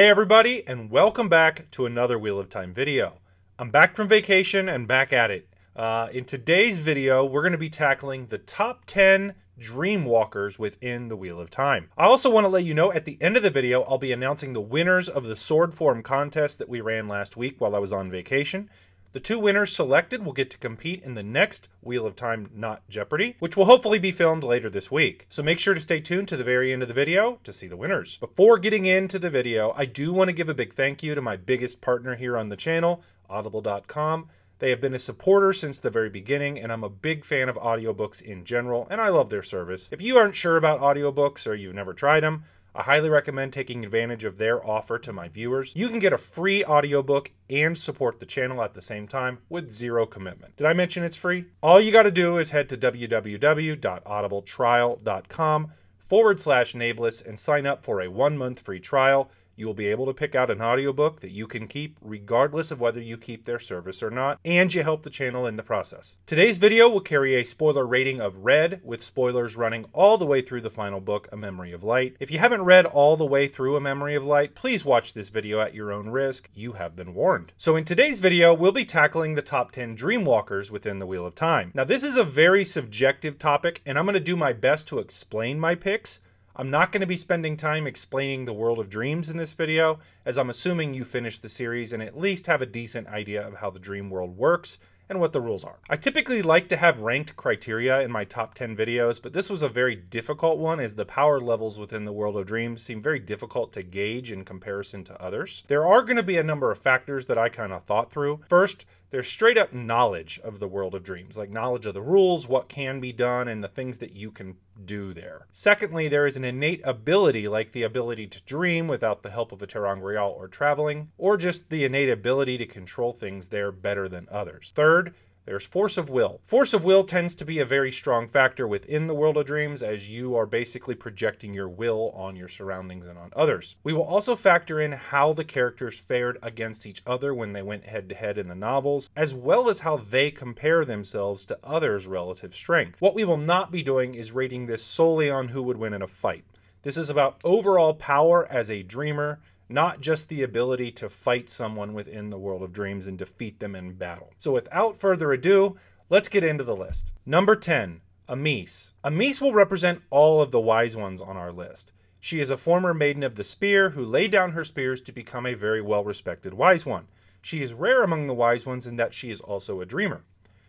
Hey everybody, and welcome back to another Wheel of Time video. I'm back from vacation and back at it. Uh, in today's video, we're going to be tackling the top 10 Dreamwalkers within the Wheel of Time. I also want to let you know at the end of the video, I'll be announcing the winners of the sword form contest that we ran last week while I was on vacation. The two winners selected will get to compete in the next Wheel of Time Not Jeopardy, which will hopefully be filmed later this week. So make sure to stay tuned to the very end of the video to see the winners. Before getting into the video, I do want to give a big thank you to my biggest partner here on the channel, Audible.com. They have been a supporter since the very beginning, and I'm a big fan of audiobooks in general, and I love their service. If you aren't sure about audiobooks or you've never tried them, I highly recommend taking advantage of their offer to my viewers. You can get a free audiobook and support the channel at the same time with zero commitment. Did I mention it's free? All you got to do is head to www.audibletrial.com forward slash Nae'Blis and sign up for a one month free trial. You will be able to pick out an audiobook that you can keep regardless of whether you keep their service or not, and you help the channel in the process. Today's video will carry a spoiler rating of red, with spoilers running all the way through the final book, A Memory of Light. If you haven't read all the way through A Memory of Light, please watch this video at your own risk. You have been warned. So in today's video, we'll be tackling the top 10 Dreamwalkers within the Wheel of Time. Now this is a very subjective topic, and I'm going to do my best to explain my picks, I'm not going to be spending time explaining the World of Dreams in this video, as I'm assuming you finished the series and at least have a decent idea of how the dream world works and what the rules are. I typically like to have ranked criteria in my top 10 videos, but this was a very difficult one as the power levels within the World of Dreams seem very difficult to gauge in comparison to others. There are going to be a number of factors that I kind of thought through. First, there's straight up knowledge of the world of dreams, like knowledge of the rules, what can be done, and the things that you can do there. Secondly, there is an innate ability, like the ability to dream without the help of a ter'angreal or traveling, or just the innate ability to control things there better than others. Third, there's force of will. Force of will tends to be a very strong factor within the world of dreams as you are basically projecting your will on your surroundings and on others. We will also factor in how the characters fared against each other when they went head to head in the novels, as well as how they compare themselves to others' relative strength. What we will not be doing is rating this solely on who would win in a fight. This is about overall power as a dreamer, not just the ability to fight someone within the world of dreams and defeat them in battle. So without further ado, let's get into the list. Number 10, Amys. Amys will represent all of the wise ones on our list. She is a former maiden of the spear who laid down her spears to become a very well respected wise one. She is rare among the wise ones in that she is also a dreamer.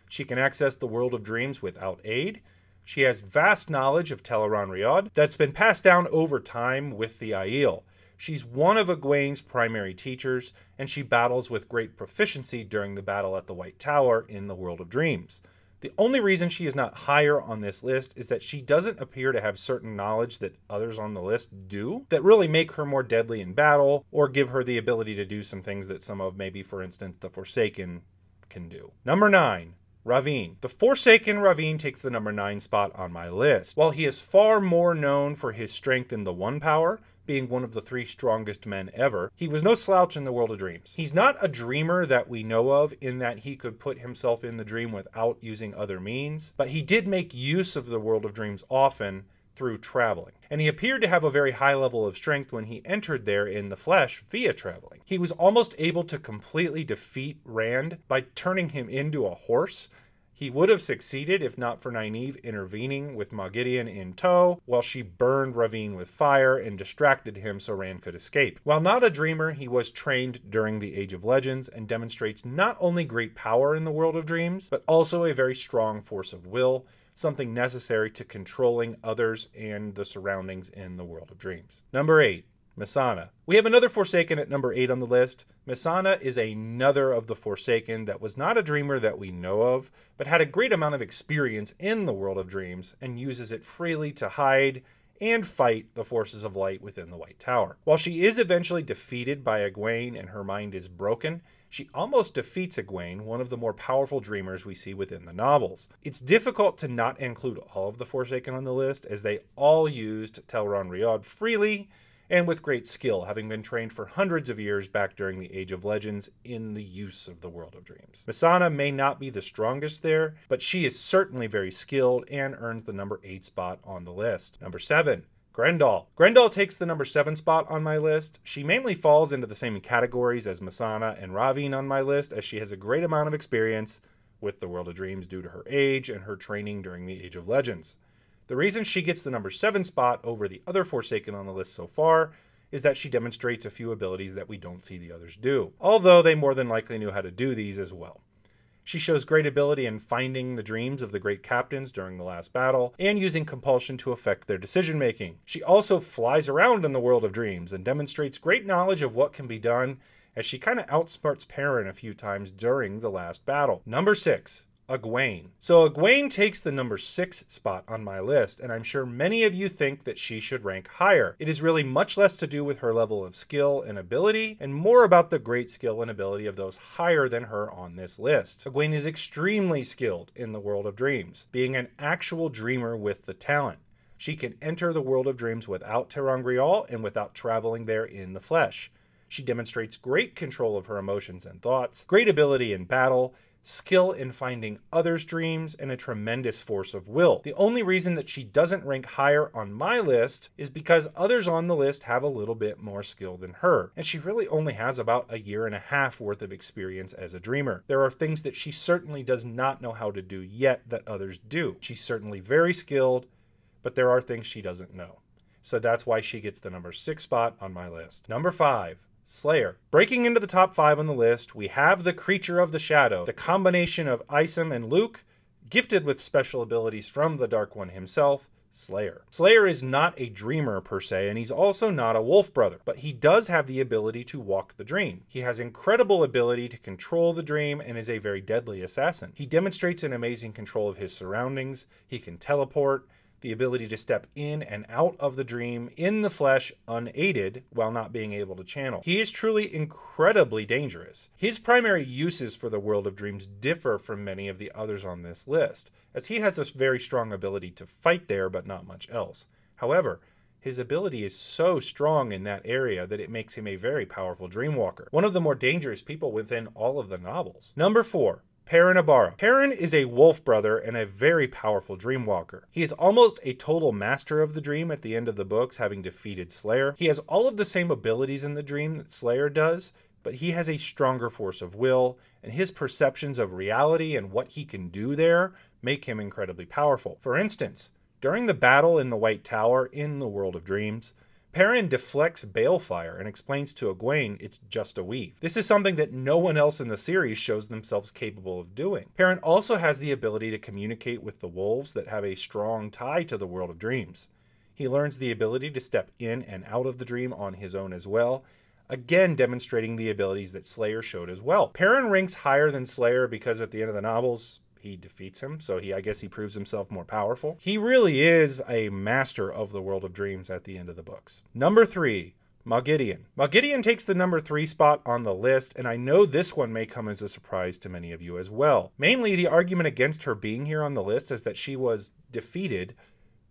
She can access the world of dreams without aid. She has vast knowledge of Tel'aran'rhiod that's been passed down over time with the Aiel. She's one of Egwene's primary teachers, and she battles with great proficiency during the battle at the White Tower in the World of Dreams. The only reason she is not higher on this list is that she doesn't appear to have certain knowledge that others on the list do that really make her more deadly in battle or give her the ability to do some things that some of maybe, for instance, the Forsaken can do. Number 9. Rahvin. The Forsaken Rahvin takes the number 9 spot on my list. While he is far more known for his strength in the one power, being one of the three strongest men ever, he was no slouch in the world of dreams. He's not a dreamer that we know of in that he could put himself in the dream without using other means, but he did make use of the world of dreams often through traveling. And he appeared to have a very high level of strength when he entered there in the flesh via traveling. He was almost able to completely defeat Rand by turning him into a horse he would have succeeded if not for Nynaeve intervening with Moghedien in tow while she burned Rahvin with fire and distracted him so Rand could escape. While not a dreamer, he was trained during the Age of Legends and demonstrates not only great power in the world of dreams, but also a very strong force of will, something necessary to controlling others and the surroundings in the world of dreams. Number 8. Mesaana. We have another Forsaken at number 8 on the list. Mesaana is another of the Forsaken that was not a dreamer that we know of, but had a great amount of experience in the world of dreams and uses it freely to hide and fight the forces of light within the White Tower. While she is eventually defeated by Egwene and her mind is broken, she almost defeats Egwene, one of the more powerful dreamers we see within the novels. It's difficult to not include all of the Forsaken on the list, as they all used Tel'aran'rhiod freely, and with great skill, having been trained for hundreds of years back during the Age of Legends in the use of the World of Dreams. Mesaana may not be the strongest there, but she is certainly very skilled and earns the number 8 spot on the list. Number 7. Graendal. Graendal takes the number 7 spot on my list. She mainly falls into the same categories as Mesaana and Rahvin on my list, as she has a great amount of experience with the World of Dreams due to her age and her training during the Age of Legends. The reason she gets the number 7 spot over the other Forsaken on the list so far is that she demonstrates a few abilities that we don't see the others do, although they more than likely knew how to do these as well. She shows great ability in finding the dreams of the great captains during the last battle and using compulsion to affect their decision making. She also flies around in the world of dreams and demonstrates great knowledge of what can be done as she kind of outsmarts Perrin a few times during the last battle. Number 6. Egwene. So Egwene takes the number six spot on my list, and I'm sure many of you think that she should rank higher. It is really much less to do with her level of skill and ability, and more about the great skill and ability of those higher than her on this list. Egwene is extremely skilled in the world of dreams, being an actual dreamer with the talent. She can enter the world of dreams without ter'angreal and without traveling there in the flesh. She demonstrates great control of her emotions and thoughts, great ability in battle, skill in finding others' dreams, and a tremendous force of will. The only reason that she doesn't rank higher on my list is because others on the list have a little bit more skill than her, and she really only has about a year and a half worth of experience as a dreamer. There are things that she certainly does not know how to do yet that others do. She's certainly very skilled, but there are things she doesn't know. So that's why she gets the number six spot on my list. Number five, Slayer. Breaking into the top five on the list, we have the Creature of the Shadow, the combination of Isam and Luc, gifted with special abilities from the Dark One himself, Slayer. Slayer is not a dreamer per se, and he's also not a wolf brother, but he does have the ability to walk the dream. He has incredible ability to control the dream and is a very deadly assassin. He demonstrates an amazing control of his surroundings, he can teleport, the ability to step in and out of the dream in the flesh unaided while not being able to channel. He is truly incredibly dangerous. His primary uses for the world of dreams differ from many of the others on this list, as he has a very strong ability to fight there but not much else. However, his ability is so strong in that area that it makes him a very powerful dreamwalker, one of the more dangerous people within all of the novels. Number 4. Perrin Aybara. Perrin is a wolf brother and a very powerful dreamwalker. He is almost a total master of the dream at the end of the books, having defeated Slayer. He has all of the same abilities in the dream that Slayer does, but he has a stronger force of will, and his perceptions of reality and what he can do there make him incredibly powerful. For instance, during the battle in the White Tower in the World of Dreams, Perrin deflects balefire and explains to Egwene it's just a weave. This is something that no one else in the series shows themselves capable of doing. Perrin also has the ability to communicate with the wolves that have a strong tie to the world of dreams. He learns the ability to step in and out of the dream on his own as well, again demonstrating the abilities that Slayer showed as well. Perrin ranks higher than Slayer because at the end of the novels, he defeats him. So he, I guess, he proves himself more powerful. He really is a master of the world of dreams at the end of the books. Number three. Moghedien. Moghedien takes the number three spot on the list, and I know this one may come as a surprise to many of you as well. Mainly, the argument against her being here on the list is that she was defeated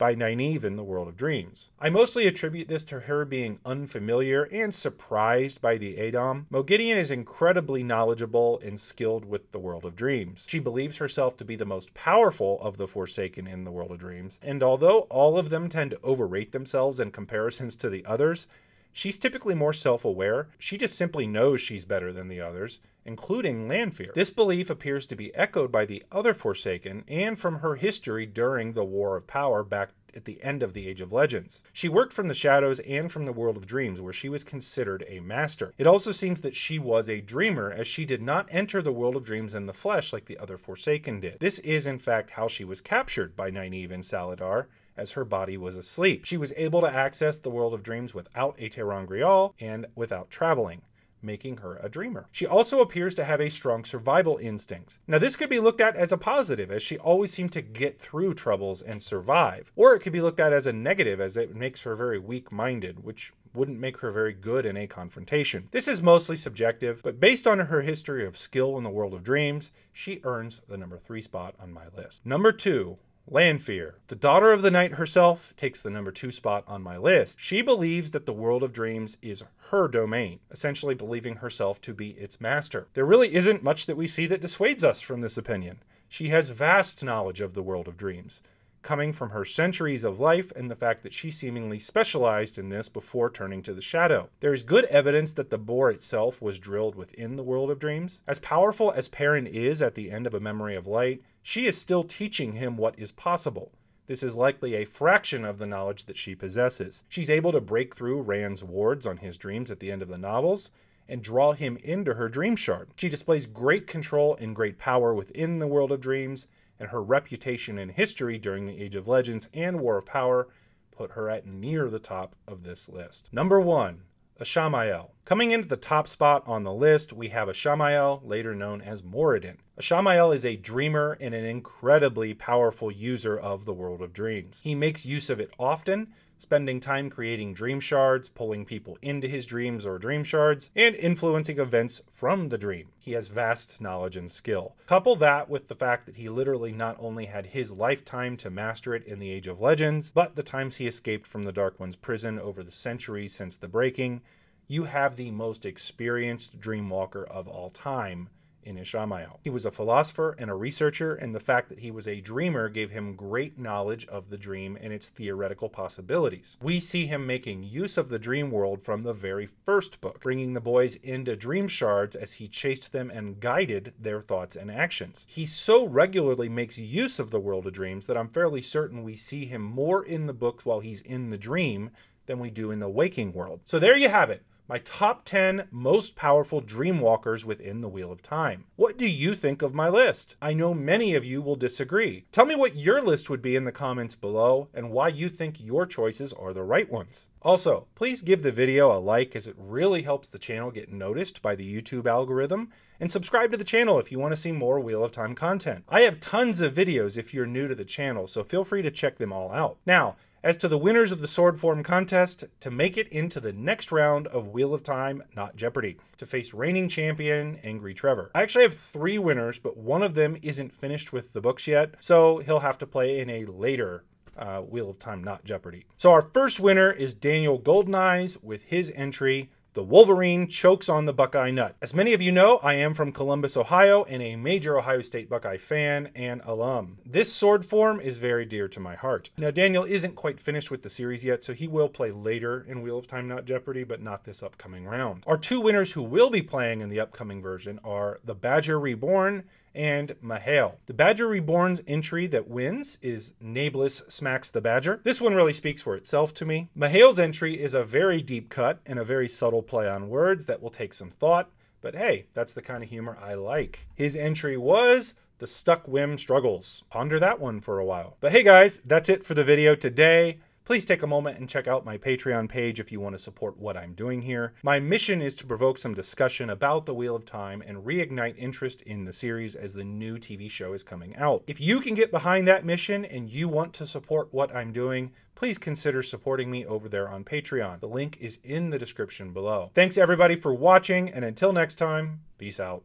by Nynaeve in the World of Dreams. I mostly attribute this to her being unfamiliar and surprised by the a'dam. Moghedien is incredibly knowledgeable and skilled with the World of Dreams. She believes herself to be the most powerful of the Forsaken in the World of Dreams, and although all of them tend to overrate themselves in comparisons to the others, She's typically more self aware. She just simply knows she's better than the others, including Lanfear. This belief appears to be echoed by the other Forsaken and from her history during the War of Power back at the end of the Age of Legends. She worked from the shadows and from the world of dreams, where she was considered a master. It also seems that she was a dreamer, as she did not enter the world of dreams in the flesh like the other Forsaken did. This is, in fact, how she was captured by Nynaeve and Salidar, as her body was asleep. She was able to access the world of dreams without a ter'angreal and without traveling making her a dreamer. She also appears to have a strong survival instinct. Now, this could be looked at as a positive, as she always seemed to get through troubles and survive, or it could be looked at as a negative, as it makes her very weak minded, which wouldn't make her very good in a confrontation. This is mostly subjective, but based on her history of skill in the world of dreams, she earns the number three spot on my list. Number two, Lanfear, the daughter of the night herself, takes the number two spot on my list. She believes that the world of dreams is her domain, essentially believing herself to be its master. There really isn't much that we see that dissuades us from this opinion. She has vast knowledge of the world of dreams. coming from her centuries of life and the fact that she seemingly specialized in this before turning to the shadow. There is good evidence that the bore itself was drilled within the world of dreams. As powerful as Perrin is at the end of A Memory of Light, she is still teaching him what is possible. This is likely a fraction of the knowledge that she possesses. She's able to break through Rand's wards on his dreams at the end of the novels and draw him into her dream shard. She displays great control and great power within the world of dreams, and her reputation in history during the Age of Legends and War of Power put her at near the top of this list. Number one, Ishamael. Coming in at the top spot on the list, we have Ishamael, later known as Moridin. Ishamael is a dreamer and an incredibly powerful user of the world of dreams. He makes use of it often, spending time creating dream shards, pulling people into his dreams or dream shards, and influencing events from the dream. He has vast knowledge and skill. Couple that with the fact that he literally not only had his lifetime to master it in the Age of Legends, but the times he escaped from the Dark One's prison over the centuries since the breaking, you have the most experienced dreamwalker of all time in Ishamael. He was a philosopher and a researcher, and the fact that he was a dreamer gave him great knowledge of the dream and its theoretical possibilities. We see him making use of the dream world from the very first book, bringing the boys into dream shards as he chased them and guided their thoughts and actions. He so regularly makes use of the world of dreams that I'm fairly certain we see him more in the books while he's in the dream than we do in the waking world. So there you have it my top 10 most powerful dreamwalkers within the Wheel of Time. What do you think of my list? I know many of you will disagree. Tell me what your list would be in the comments below and why you think your choices are the right ones. Also, please give the video a like as it really helps the channel get noticed by the YouTube algorithm, and subscribe to the channel if you want to see more Wheel of Time content. I have tons of videos if you're new to the channel, so feel free to check them all out. Now, as to the winners of the sword form contest to make it into the next round of Wheel of Time, not Jeopardy, to face reigning champion Angry Trevor. I actually have three winners, but one of them isn't finished with the books yet, so he'll have to play in a later uh, Wheel of Time, not Jeopardy. So our first winner is Daniel Goldeneyes with his entry the Wolverine chokes on the Buckeye nut. As many of you know, I am from Columbus, Ohio, and a major Ohio State Buckeye fan and alum. This sword form is very dear to my heart. Now, Daniel isn't quite finished with the series yet, so he will play later in Wheel of Time Not Jeopardy, but not this upcoming round. Our two winners who will be playing in the upcoming version are the Badger Reborn and Mahale. The Badger Reborn's entry that wins is Nae'Blis Smacks the Badger. This one really speaks for itself to me. Mahale's entry is a very deep cut and a very subtle play on words that will take some thought, but hey, that's the kind of humor I like. His entry was the Stuck Whim Struggles. Ponder that one for a while. But hey guys, that's it for the video today please take a moment and check out my Patreon page if you want to support what I'm doing here. My mission is to provoke some discussion about the Wheel of Time and reignite interest in the series as the new TV show is coming out. If you can get behind that mission and you want to support what I'm doing, please consider supporting me over there on Patreon. The link is in the description below. Thanks everybody for watching, and until next time, peace out.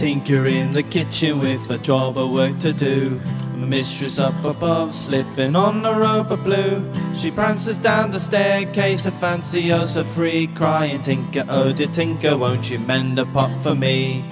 Tinker in the kitchen with a job of work to do. Mistress up above, slipping on a rope of blue. She prances down the staircase, a fancy oh so free, crying, Tinker, oh dear Tinker, won't you mend a pot for me?